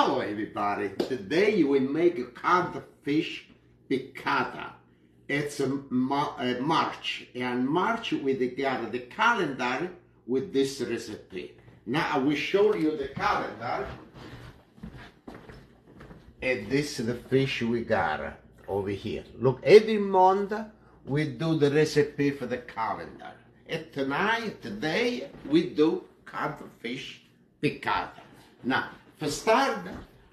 Hello everybody. Today we make a cod fish piccata. It's a, a March and March we got the calendar with this recipe. Now I will show you the calendar. And this is the fish we got over here. Look, every month we do the recipe for the calendar. And tonight, today, we do cod fish piccata. Now, for start,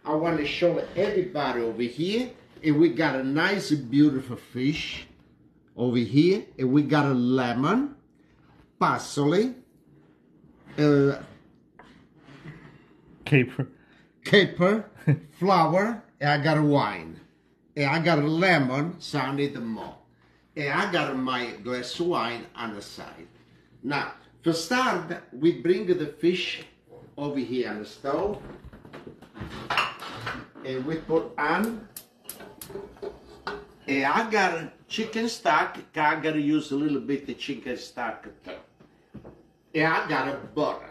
I want to show everybody over here. And we got a nice, beautiful fish over here. And we got a lemon, parsley, uh, Caper. caper, flour, and I got a wine. And I got a lemon, so I need more. And I got my glass of wine on the side. Now, for start, we bring the fish over here on the stove. And we put on. And I got a chicken stock. I gotta use a little bit of chicken stock too. And I got a butter.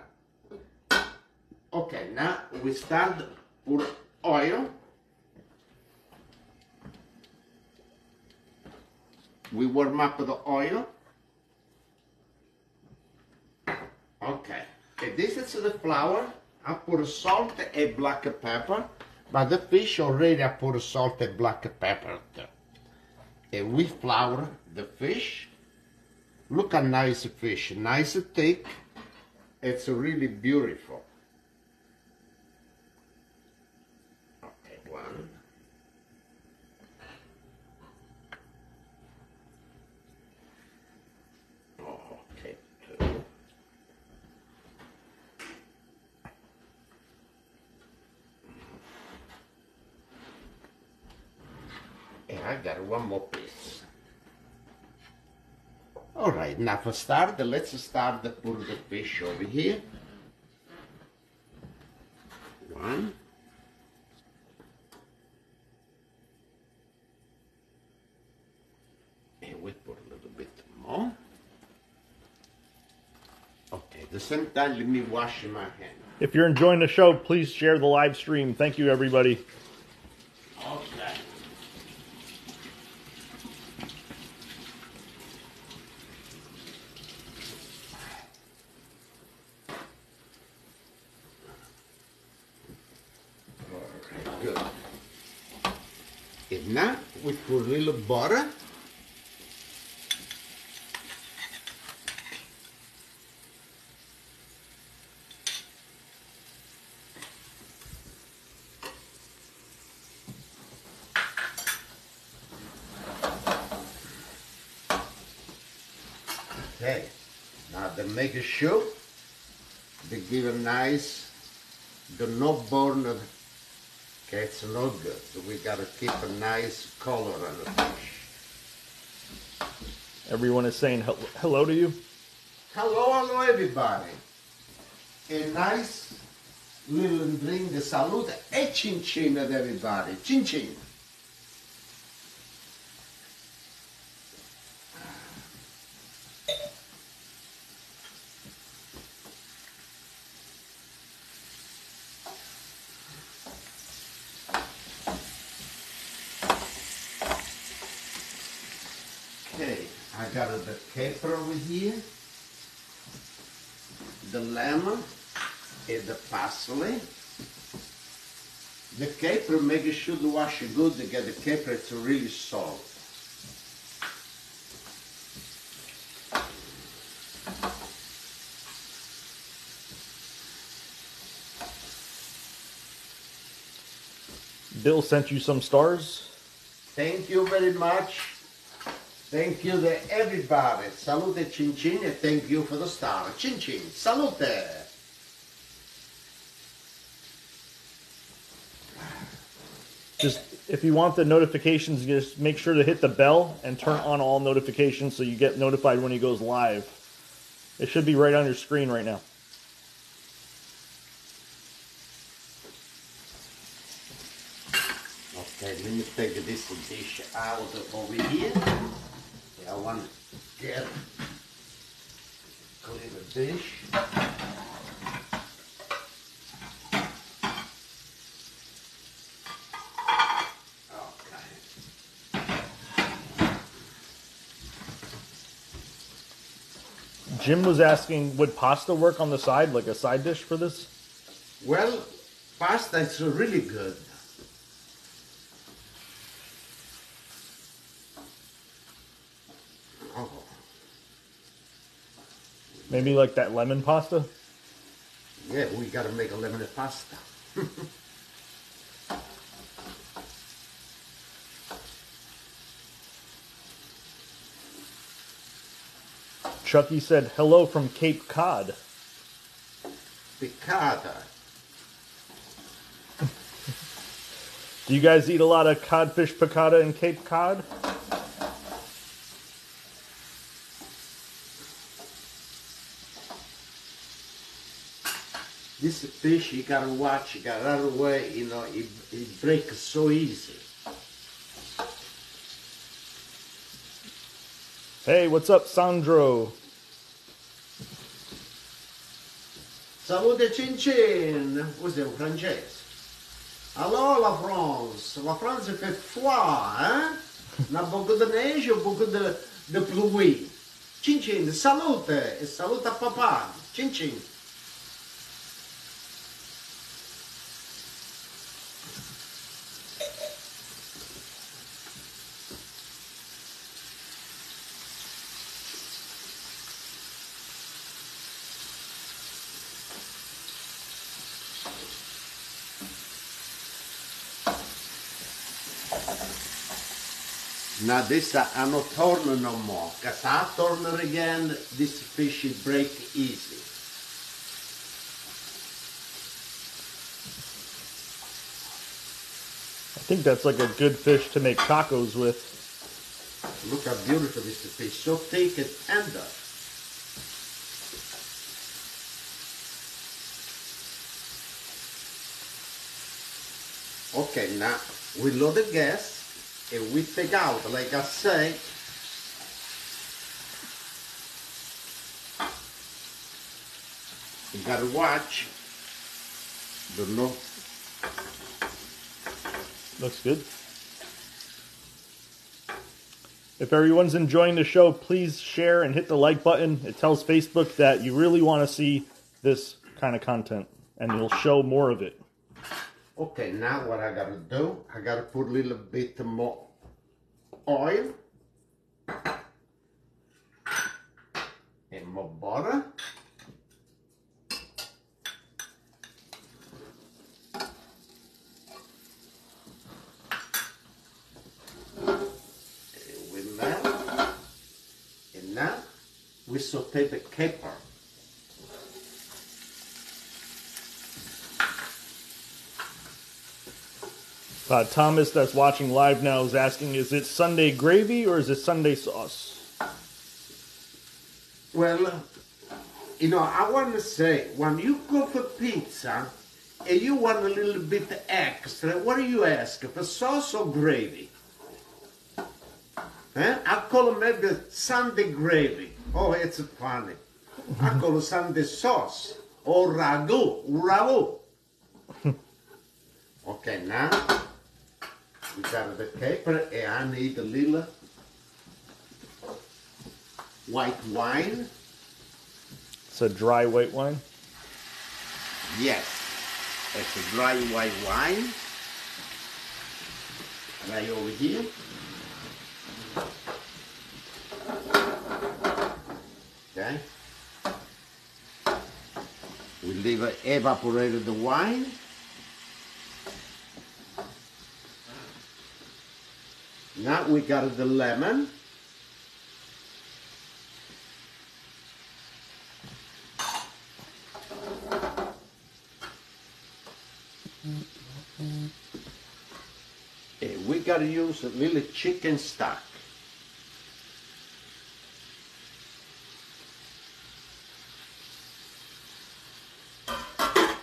Okay, now we start put oil. We warm up the oil. Okay, and this is the flour. I put salt and black pepper, but the fish already I put salt and black pepper. And we flour the fish. Look at nice fish, nice thick. It's really beautiful. Okay, one. Okay, two. And I got one more piece. All right, now for start, let's start to put the fish over here. One. And we put a little bit more. Okay, at the same time, let me wash my hand. If you're enjoying the show, please share the live stream. Thank you, everybody. Now we put a little butter. Okay. Now they make sure they give a nice, the no burn. Okay, it's no good. So we gotta keep a nice color on the fish. Everyone is saying hello to you. Hello, hello everybody. A nice little drink the salute eh, e chin chin ad everybody. Chin cin. Okay, I got the caper over here, the lemon, and the parsley. The caper, make sure to wash it good to get the caper, to really salt. Bill sent you some stars. Thank you very much. Thank you to everybody. Salute cin cin and thank you for the star. Cin cin. Salute. Just if you want the notifications, just make sure to hit the bell and turn on all notifications so you get notified when he goes live. It should be right on your screen right now. Okay, let me take this dish out of over here. I want to get clean a dish. Jim was asking, would pasta work on the side, like a side dish for this? Well, pasta is really good. Maybe like that lemon pasta? yeah, we gotta make a lemon pasta. Chucky said, hello from Cape Cod. Piccata. Do you guys eat a lot of codfish piccata in Cape Cod? This fish you gotta watch, you gotta run away, you know, it, it breaks so easy. Hey, what's up, Sandro? Salute cin cin! Cos'è un francese? Allora la France, la France fait froid, hein? On a beaucoup de neige, beaucoup de, de pluie. Cin cin, salute! E saluta papà! Cin cin! Now this uh, I not turn no more. Cause I turn again, this fish it break easy. I think that's like a good fish to make tacos with. Look how beautiful this fish, so thick and tender. Okay, now we load the gas and we take out, like I say, you gotta watch. Don't know. Looks good. If everyone's enjoying the show, please share and hit the like button. It tells Facebook that you really want to see this kind of content, and it'll show more of it. Okay, now what I gotta do, I gotta put a little bit more oil and more butter. And with that, and now we saute the caper. Uh, Thomas, that's watching live now, is asking: Is it Sunday gravy or is it Sunday sauce? Well, you know, I want to say, when you go for pizza and you want a little bit extra, what do you ask? For sauce or gravy? Eh? I call it maybe Sunday gravy. Oh, it's funny. I call it Sunday sauce or ragu, ragu. okay, now we got the caper and I need a little white wine. It's a dry white wine. Yes, it's a dry white wine. Right over here. Okay. We leave it evaporated the wine. Now we got the lemon. And we gotta use a little chicken stock.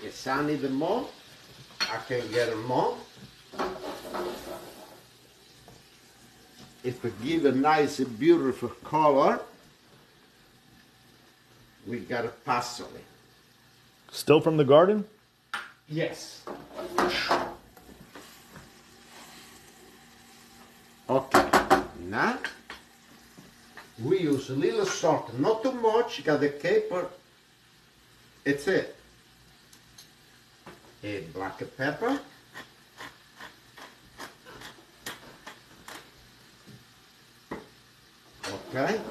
If I need more, I can get more. If we give a nice, beautiful color, we got a parsley. Still from the garden? Yes. Okay. Now, we use a little salt, not too much, got the caper. It's it. A black pepper. Okay.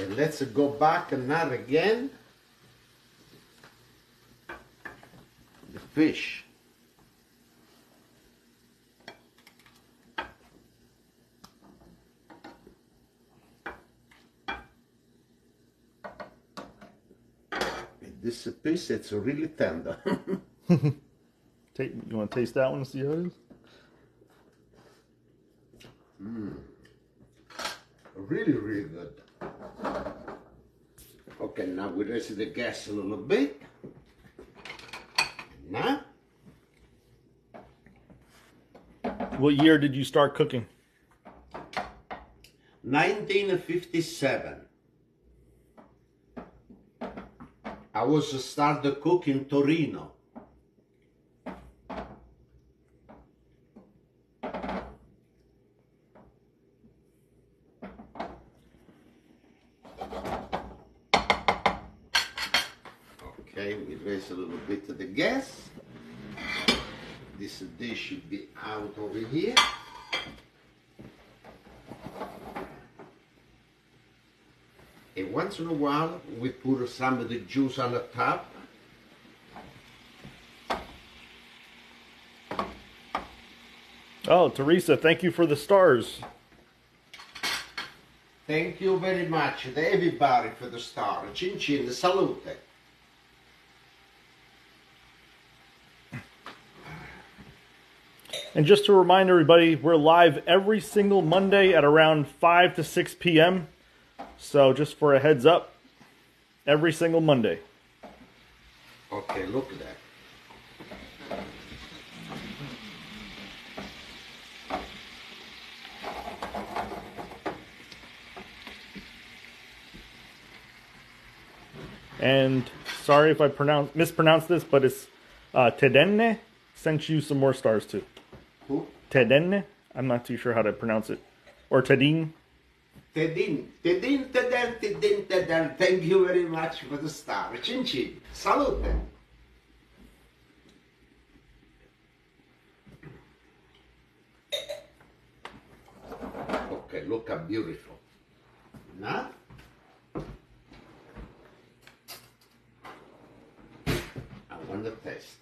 And let's go back and now again. The fish. This piece, it's really tender. Take, you want to taste that one and see how it is? Really, really good. Okay, now we raise the gas a little bit. Now, What year did you start cooking? 1957. I was started cooking in Torino. Okay, we raise a little bit of the gas. This dish should be out over here. And once in a while, we put some of the juice on the top. Oh, Teresa, thank you for the stars. Thank you very much to everybody for the star. Cin cin, salute. And just to remind everybody, we're live every single Monday at around 5 to 6 p.m. So just for a heads up, every single Monday. Okay, look at that. And sorry if I pronounce mispronounce this, but it's uh, Tedenne sent you some more stars too. Who? I'm not too sure how to pronounce it. Or Tedine. Tedin, Tedin, Tedin, Tedin, Tedin. Thank you very much for the star. Cin cin, salute. Okay, look how beautiful. Now, I want to taste.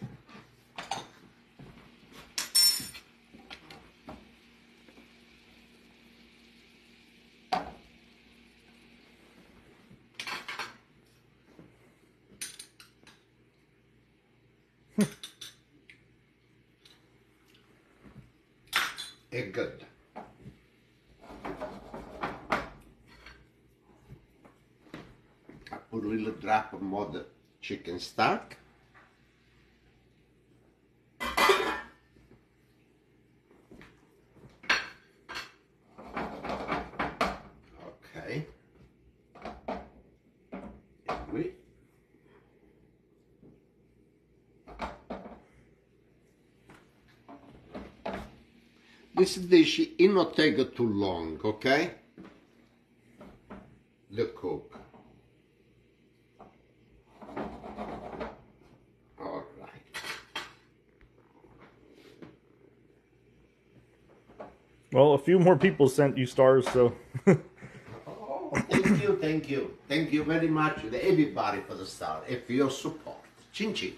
Good. I put a little drop of mud chicken stock. Okay. And we This dish it not take too long, okay? The cook. All right. Well, a few more people sent you stars, so Oh, thank you, thank you, thank you very much to everybody for the star and for your support. Chin chin.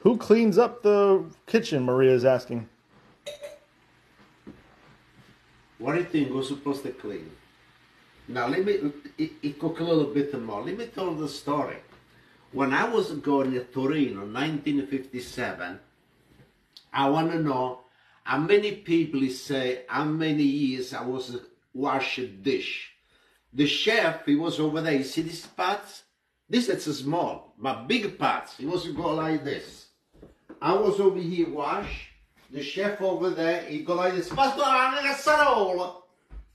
who cleans up the kitchen? Maria is asking. What do you think we're supposed to clean? Now let me it, it cook a little bit more. Let me tell the story. When I was going to Torino, 1957, I want to know how many people say how many years I was washing dish. The chef, he was over there. You see these pots? This is small, but big pots. He was go like this. I was over here wash. The chef over there, he go like this. Basta la cassarola.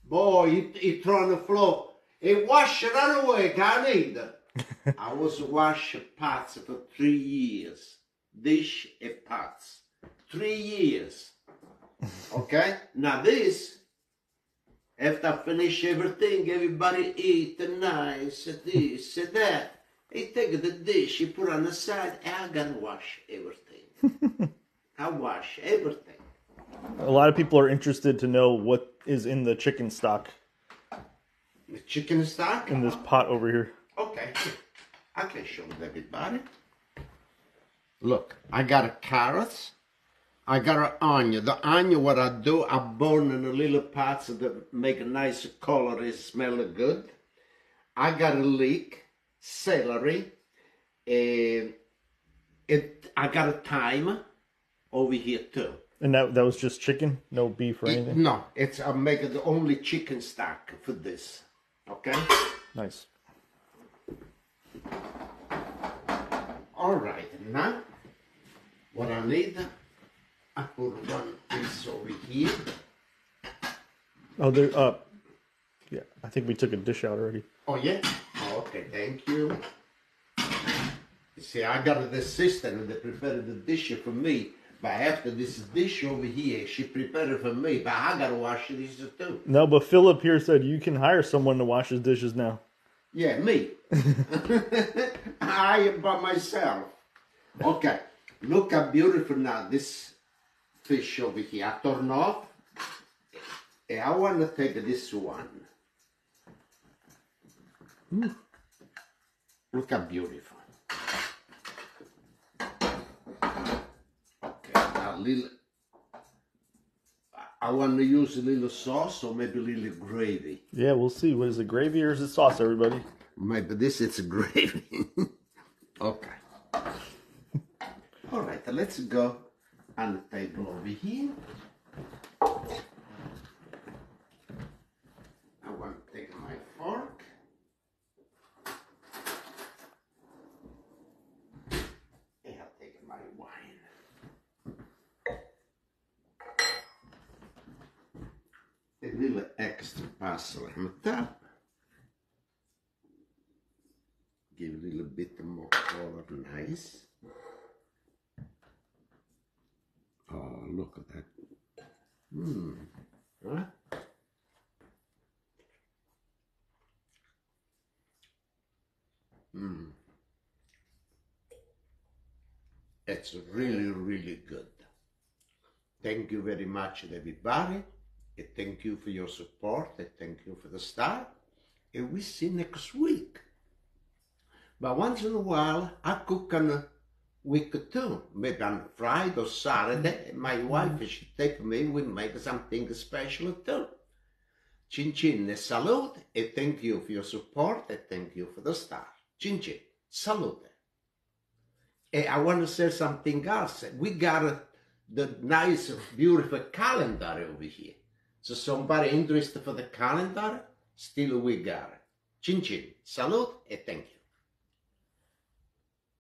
Boy, he, he throw on the floor. He wash it right away, can't need. I was wash pots for three years. Dish and pots. Three years. Okay? Now this, After I finish everything, everybody eat nice, this and that. He take the dish, he put on the side, and I gotta wash everything. I wash everything. A lot of people are interested to know what is in the chicken stock The chicken stock? in this pot over here. Okay, I can show everybody. Look, I got a carrots. I got an onion. The onion, what I do, I burn in a little parts that make a nice color. It smell good. I got a leek, celery, and it. I got a thyme over here too. And that that was just chicken, no beef or It- anything. no, it's I'm making the only chicken stock for this. Okay. Nice. All right, now what I need, I put one piece over here. Oh, there. Uh, yeah. I think we took a dish out already. Oh yeah. Oh, okay, thank you. You see, I got an assistant that prepared the dish for me. But after this dish over here, she prepared it for me. But I gotta wash the dishes too. No, but Philip here said you can hire someone to wash his dishes now. Yeah, me. I am by myself. Okay, look how beautiful now this fish over here. I turn off. And I want to take this one. Hmm. Look how beautiful. Okay, now little. I want to use a little sauce or maybe a little gravy. Yeah, we'll see. What is it, gravy or is it sauce, everybody? Maybe this is gravy. okay. All right, let's go on the table over here. I want to take my fork. And I'll take my wine. A little extra parsley on top. give a little bit more color nice oh look at that hmm huh? Hmm. It's really, really good. Thank you very much, everybody. And thank you for your support. I thank you for the star. And we see next week. But once in a while, I cook on a week too. Maybe on Friday or Saturday, mm-hmm. my wife, mm-hmm. she take me, we make something special too. Chin chin salute, and thank you for your support, and thank you for the star. Chin chin, salute. And I want to say something else. We got the nice, beautiful calendar over here. So somebody interested for the calendar, still we got it. Chin chin, salute, and thank you.